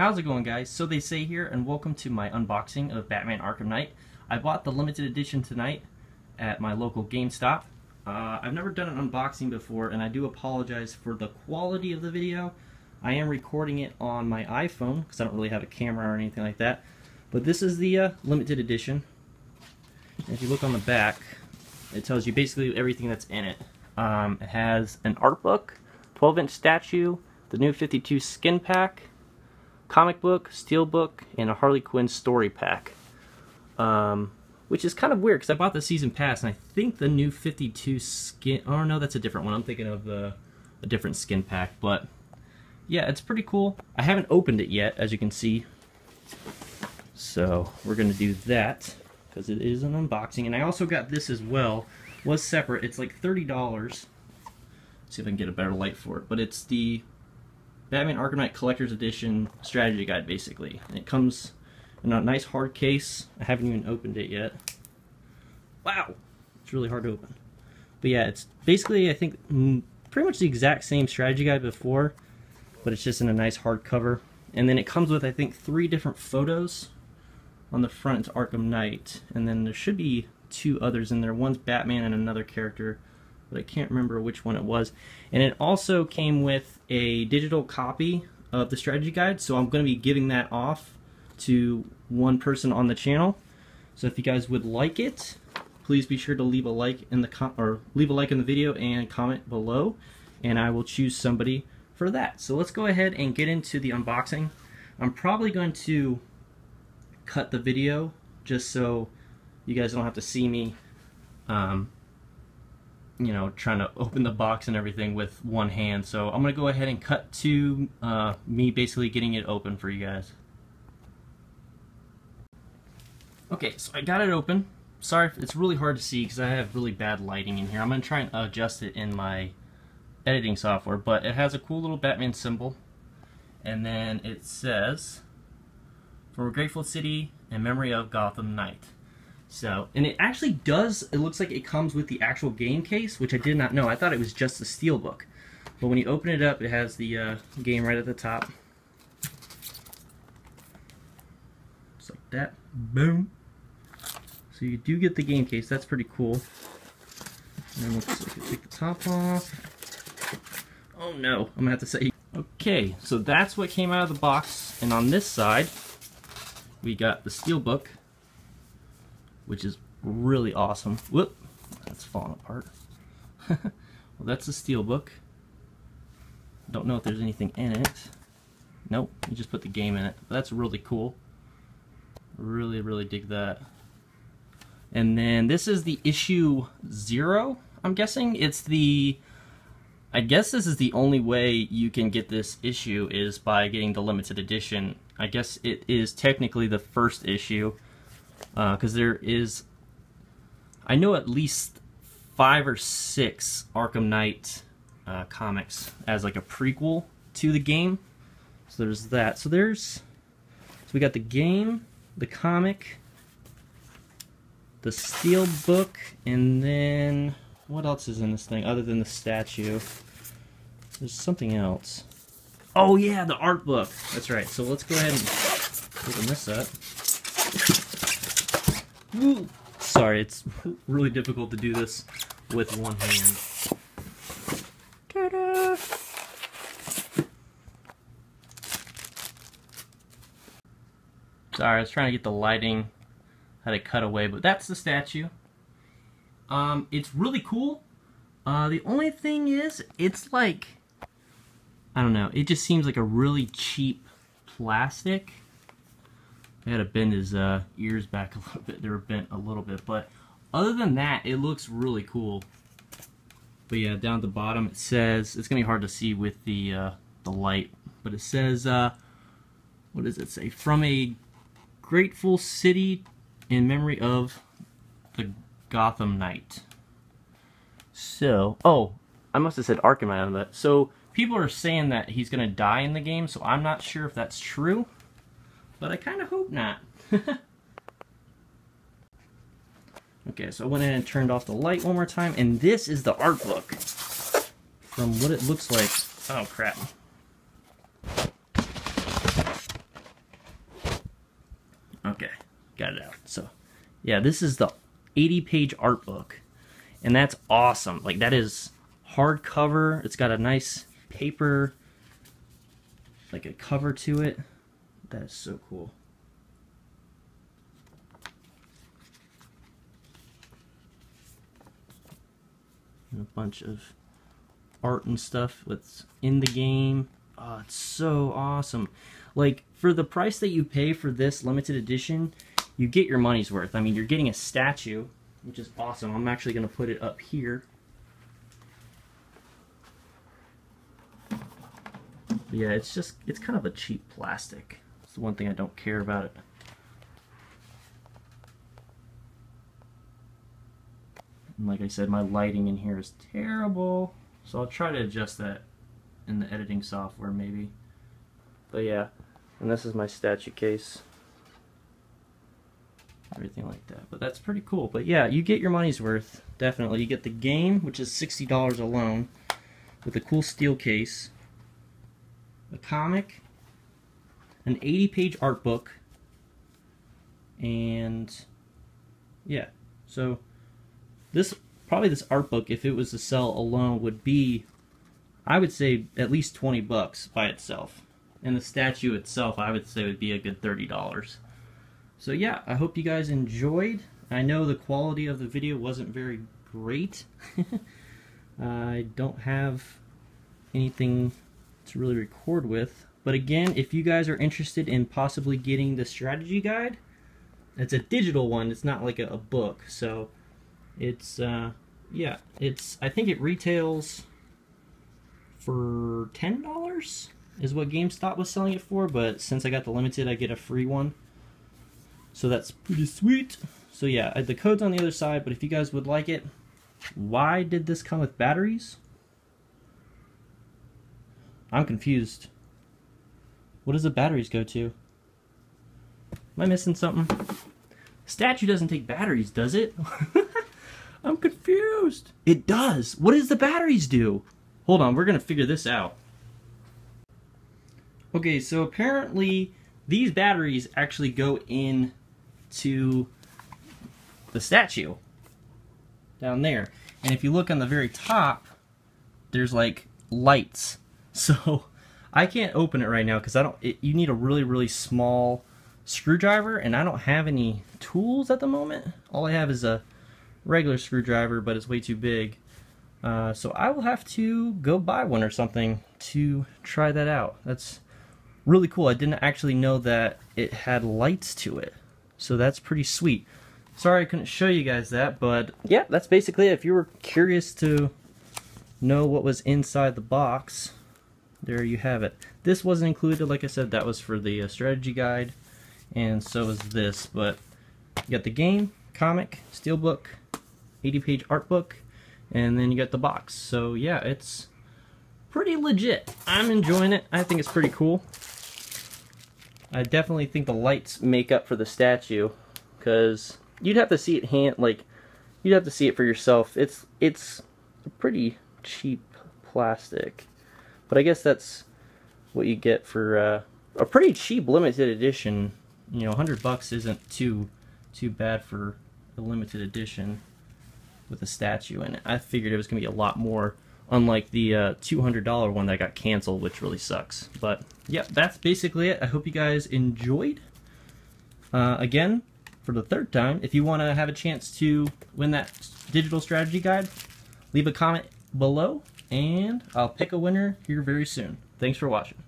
How's it going guys? So they say here and welcome to my unboxing of Batman Arkham Knight. I bought the limited edition tonight at my local GameStop. Uh, I've never done an unboxing before and I do apologize for the quality of the video. I am recording it on my iPhone because I don't really have a camera or anything like that. But this is the uh, limited edition. And if you look on the back, it tells you basically everything that's in it. Um, it has an art book, 12 inch statue, the new 52 skin pack, comic book, steel book, and a Harley Quinn story pack. Um, which is kind of weird because I bought the season pass and I think the new 52 skin. Oh no, that's a different one. I'm thinking of the a different skin pack, but yeah, it's pretty cool. I haven't opened it yet, as you can see. So we're gonna do that because it is an unboxing, and I also got this as well. Was separate. It's like thirty dollars. See if I can get a better light for it, but it's the Batman Arkham Knight Collector's Edition strategy guide, basically. And it comes in a nice hard case. I haven't even opened it yet. Wow, it's really hard to open. But yeah, it's basically, I think, pretty much the exact same strategy guide before, but it's just in a nice hard cover. And then it comes with, I think, three different photos. On the front, Arkham Knight, and then there should be two others in there. One's Batman and another character but I can't remember which one it was. And it also came with a digital copy of the strategy guide, so I'm going to be giving that off to one person on the channel. So if you guys would like it, please be sure to leave a like in the com or leave a like in the video and comment below, and I will choose somebody for that. So let's go ahead and get into the unboxing. I'm probably going to cut the video just so you guys don't have to see me um, you know, trying to open the box and everything with one hand. So I'm going to go ahead and cut to uh, me basically getting it open for you guys. Okay, so I got it open. Sorry, it's really hard to see because I have really bad lighting in here. I'm going to try and adjust it in my editing software, but it has a cool little Batman symbol. And then it says, For a Grateful City in memory of Gotham Knight. So, and it actually does, it looks like it comes with the actual game case, which I did not know. I thought it was just the steel book. But when you open it up, it has the uh, game right at the top. Just like that. Boom. So you do get the game case. That's pretty cool. And I take the top off. Oh no, I'm gonna have to say. Okay, so that's what came out of the box. And on this side, we got the steel book which is really awesome. Whoop, that's falling apart. well, that's the steel book. Don't know if there's anything in it. Nope, you just put the game in it. That's really cool. Really, really dig that. And then this is the issue zero, I'm guessing. It's the, I guess this is the only way you can get this issue is by getting the limited edition. I guess it is technically the first issue because uh, there is, I know at least five or six Arkham Knight uh, comics as like a prequel to the game. So there's that. So there's, so we got the game, the comic, the steel book, and then what else is in this thing other than the statue? There's something else. Oh yeah, the art book. That's right. So let's go ahead and open this up. Sorry, it's really difficult to do this with one hand. Ta-da! Sorry, I was trying to get the lighting, how to cut away, but that's the statue. Um, it's really cool. Uh, the only thing is, it's like, I don't know, it just seems like a really cheap plastic. I had to bend his uh, ears back a little bit. They were bent a little bit. But other than that, it looks really cool. But yeah, down at the bottom it says, it's going to be hard to see with the, uh, the light, but it says, uh, what does it say? From a grateful city in memory of the Gotham Knight. So, oh, I must have said Arkham on that. So, people are saying that he's going to die in the game, so I'm not sure if that's true but I kind of hope not. okay, so I went in and turned off the light one more time, and this is the art book from what it looks like. Oh, crap. Okay, got it out. So, yeah, this is the 80 page art book. And that's awesome. Like, that is hardcover. It's got a nice paper, like a cover to it. That is so cool. And a bunch of art and stuff that's in the game. Oh, it's so awesome. Like, for the price that you pay for this limited edition, you get your money's worth. I mean, you're getting a statue, which is awesome. I'm actually going to put it up here. Yeah, it's just, it's kind of a cheap plastic. The one thing I don't care about it. And like I said, my lighting in here is terrible. So I'll try to adjust that in the editing software maybe. But yeah, and this is my statue case. Everything like that. But that's pretty cool. But yeah, you get your money's worth, definitely. You get the game, which is $60 alone, with a cool steel case, a comic, an 80 page art book, and yeah, so this probably this art book, if it was to sell alone, would be, I would say, at least 20 bucks by itself. And the statue itself, I would say, would be a good $30. So yeah, I hope you guys enjoyed. I know the quality of the video wasn't very great. I don't have anything to really record with. But again, if you guys are interested in possibly getting the strategy guide, it's a digital one. It's not like a, a book. So it's, uh, yeah, it's, I think it retails for $10 is what GameStop was selling it for, but since I got the limited, I get a free one. So that's pretty sweet. So yeah, the code's on the other side, but if you guys would like it, why did this come with batteries? I'm confused. What does the batteries go to? Am I missing something? Statue doesn't take batteries, does it? I'm confused. It does. What does the batteries do? Hold on, we're going to figure this out. Okay, so apparently these batteries actually go in to the statue down there. And if you look on the very top, there's like lights. So I can't open it right now because I don't. It, you need a really really small screwdriver, and I don't have any tools at the moment. All I have is a regular screwdriver, but it's way too big. Uh, so I will have to go buy one or something to try that out. That's really cool. I didn't actually know that it had lights to it. So that's pretty sweet. Sorry I couldn't show you guys that, but yeah, that's basically it. If you were curious to know what was inside the box, there you have it. This wasn't included, like I said, that was for the uh, strategy guide, and so is this, but you got the game, comic, steelbook, 80 page art book, and then you got the box. So yeah, it's pretty legit. I'm enjoying it. I think it's pretty cool. I definitely think the lights make up for the statue because you'd have to see it hand like you'd have to see it for yourself. It's it's pretty cheap plastic, but I guess that's what you get for uh, a pretty cheap limited edition. You know, 100 bucks isn't too too bad for a limited edition with a statue in it. I figured it was going to be a lot more, unlike the uh, $200 one that got canceled, which really sucks. But yeah, that's basically it. I hope you guys enjoyed. Uh, again, for the third time, if you want to have a chance to win that digital strategy guide, leave a comment below, and I'll pick a winner here very soon. Thanks for watching.